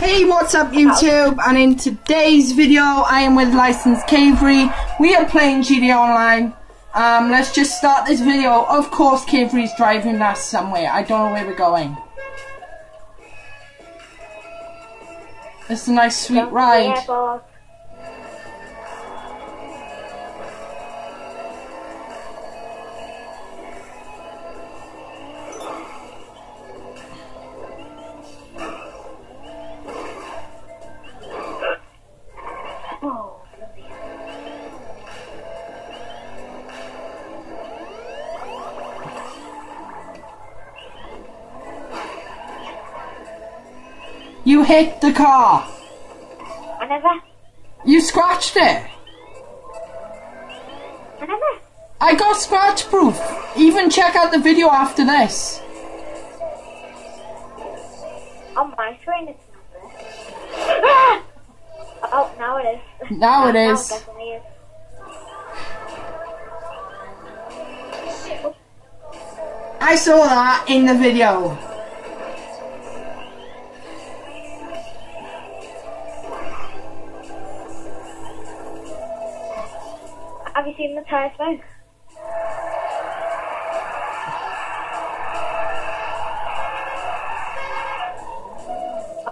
Hey, what's up YouTube? And in today's video, I am with Licensed Cavery. We are playing GTA Online. Um, let's just start this video. Of course, Cavery's driving us somewhere. I don't know where we're going. It's a nice, sweet ride. You hit the car. I never. You scratched it. I never. I got scratch proof. Even check out the video after this. On my screen, it's not there. Ah! Oh, now it is. Now it Now is. I saw that in the video.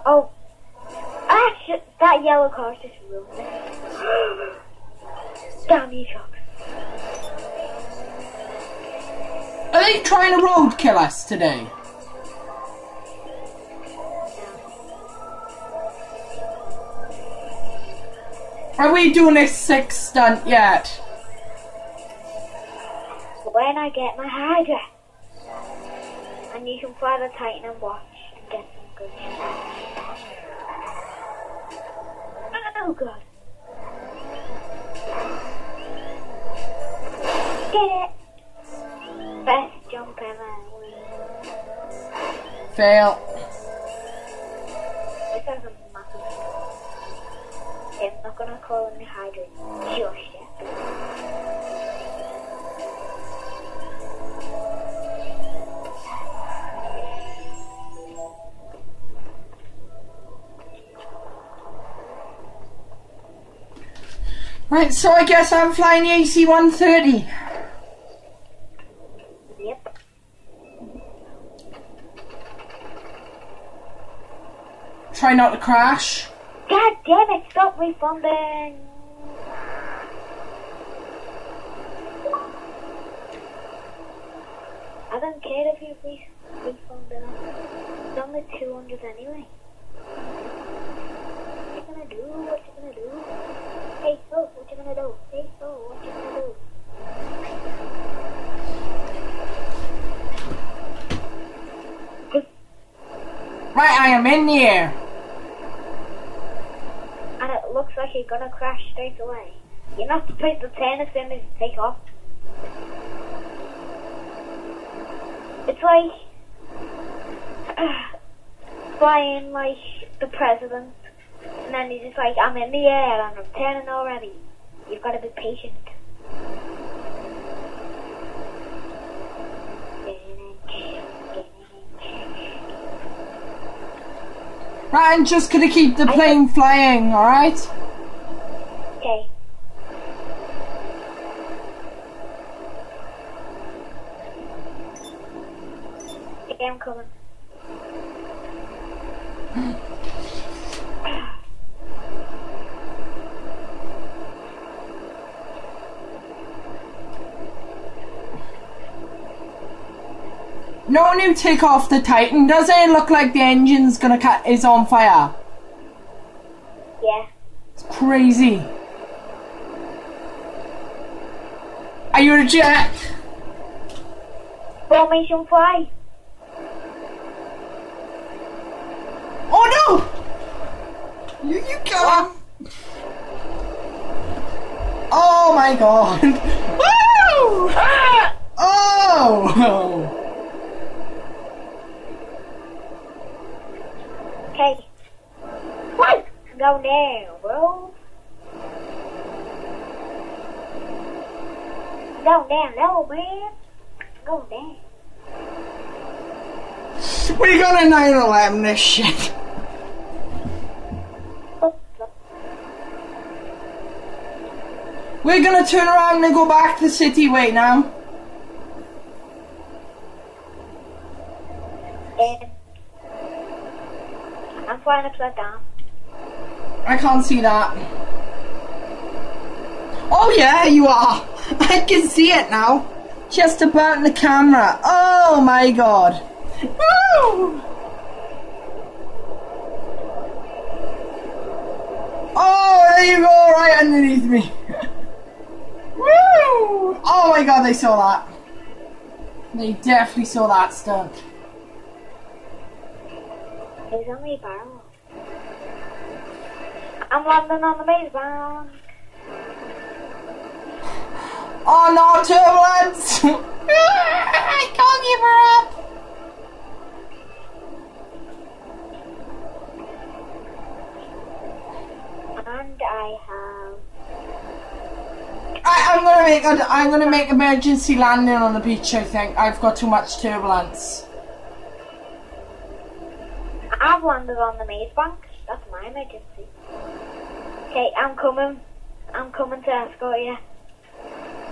Oh. Ah. That yellow car's just ruined it. Damn you, Chuck. Are they trying to road kill us today? Are we doing a six stunt yet? When I get my Hydra. And you can fly the Titan and watch and get some good shots. Oh, God. Get it! Best jump ever. Fail. This has a massive. Okay, I'm not gonna call him the Hydra just Right, so I guess I'm flying the AC-130. Yep. Try not to crash. God damn it, stop refunding! I don't care if you re- refund it. It's only 200 anyway. What you gonna do? What you gonna do? Hey, what gonna do? So, what you gonna do? Right, I am in the air. And it looks like you're gonna crash straight away. You're not supposed to turn as soon as you take off. It's like flying like the president, and then he's just like, I'm in the air and I'm turning already. You've got to be patient. Right, I'm just gonna keep the plane flying, alright? Okay. Okay, I'm coming. No new take off the Titan. Doesn't it look like the engine's gonna cut is on fire? Yeah. It's crazy. Are you a jet? Formation fly. Oh no! You you come! Oh my god! Woo! Oh! Okay. What? Go down, bro. Go down low, man. Go down. We got a 9 11 this shit. We're gonna turn around and go back to the city way now. Flying upside down. I can't see that. Oh yeah, you are. I can see it now. Just about the camera. Oh my god. Woo! Oh, there you go, right underneath me. Woo! Oh my god, they saw that. They definitely saw that stunt. It's only a barrel. I'm landing on the maze bank. Oh no, turbulence! I can't give her up! And I have. I, I'm gonna make a, I'm gonna make emergency landing on the beach. I think I've got too much turbulence. I've landed on the maze bank. That's my emergency. Okay, I'm coming. I'm coming to escort you.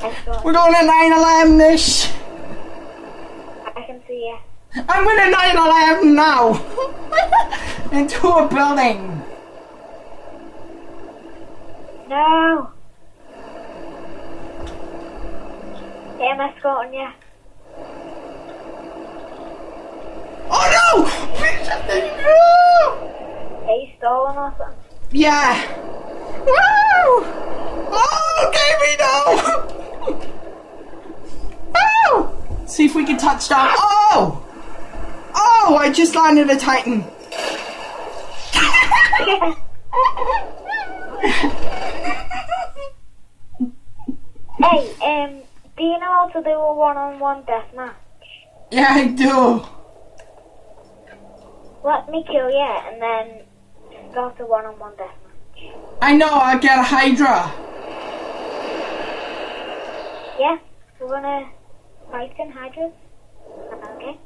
Escort. We're going to 9/11 ish. I can see you. I'm going to 9/11 now. Into a building. No. Okay, I'm escorting you. Oh no! Are you stolen or something? Yeah. Woo! Oh, Davey, no! Oh! See if we can touch down. Oh! Oh, I just landed a Titan. hey, um, do you know how to do a one-on-one deathmatch? Yeah, I do. Let me kill you and then start a one-on-one deathmatch. I know, I get a Hydra. Yeah, we're gonna fight in Hydras. Okay.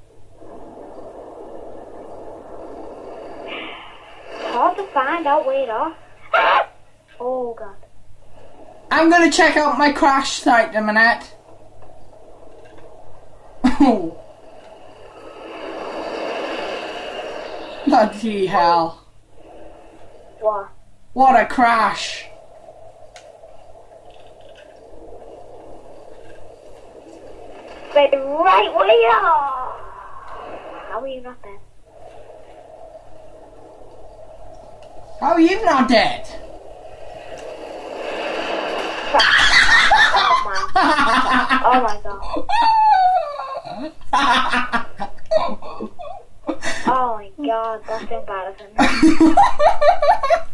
Hard to find out where it are. Oh god. I'm gonna check out my crash site in a minute. Oh. Bloody hell. What? What a crash. Stay right where you are. How are you not dead? How are you not dead? Oh my. Oh my god. Oh my god, that's embarrassing.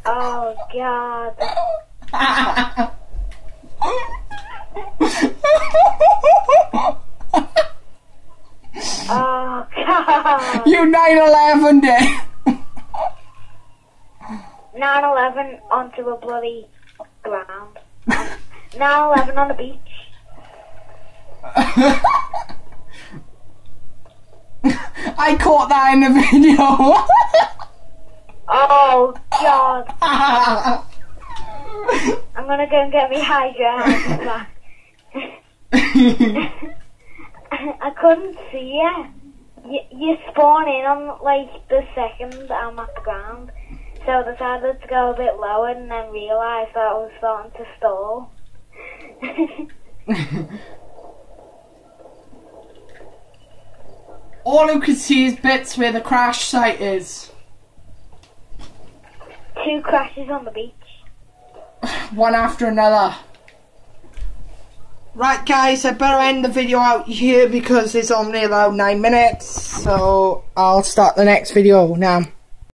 Oh god. Oh god. you 9-11 dead. 9-11 onto a bloody ground. 9-11 on the beach. I caught that in the video. Oh god. I'm gonna go and get me Hydra. I couldn't see you. you. You spawn in on like the second I'm at the ground. So I decided to go a bit lower and then realised that I was starting to stall. All you can see is bits where the crash site is. Two crashes on the beach. One after another. Right guys, I better end the video out here because it's only allowed 9 minutes. So I'll start the next video now.